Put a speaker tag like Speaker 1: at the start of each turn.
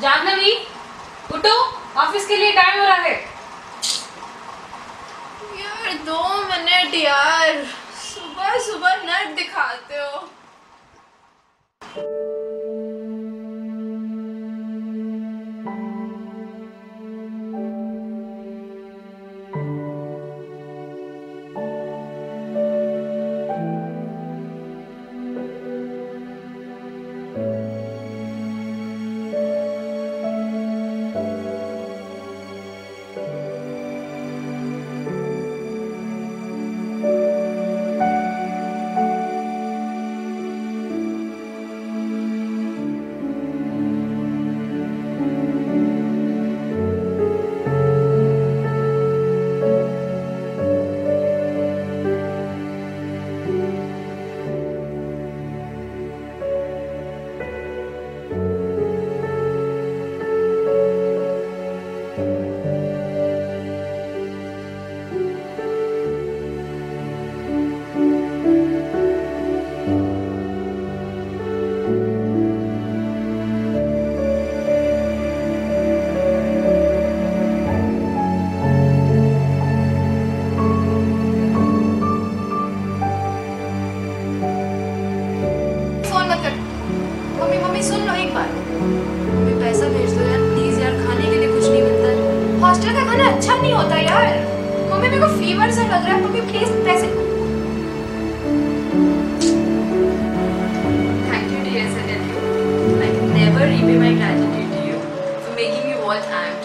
Speaker 1: जाह्नवी, उठो, ऑफ़िस के लिए टाइम हो रहा है।
Speaker 2: यार, दो मिनट यार। सुबह सुबह नट दिखाते मम्मी मम्मी सुन लो एक बार मम्मी पैसा भेज दो यार प्लीज़ यार खाने के लिए कुछ नहीं मिलता है। हॉस्टल का खाना अच्छा नहीं होता यार। मम्मी मेरे को फीवर सा लग रहा है मम्मी प्लीज़ पैसे।
Speaker 3: You, dear Sanjay. I can never repay my gratitude to you for making me what I am